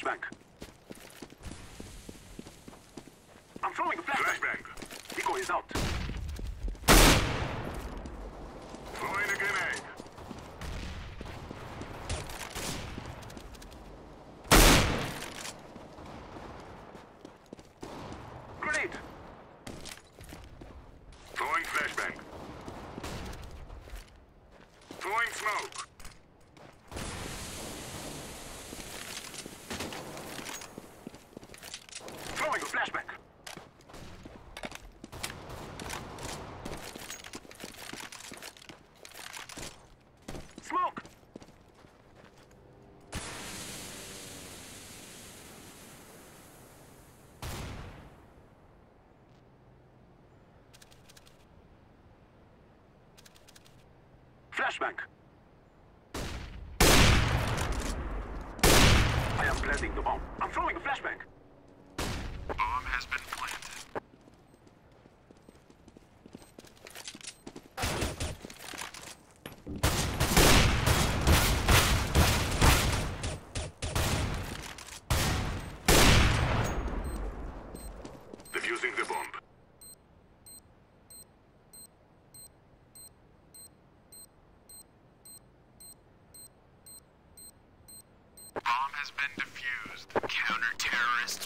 flashbang. I'm throwing a flashbang. Flashbang. Decoy is out. Throwing a grenade. Grenade. Throwing flashbang. Throwing smoke. Throwing a flashbang. Smoke. Flashbang. I am planting the bomb. I'm throwing a flashbang. Bomb has been planted. Defusing the bomb. Bomb has been defused. Counter-terrorists win.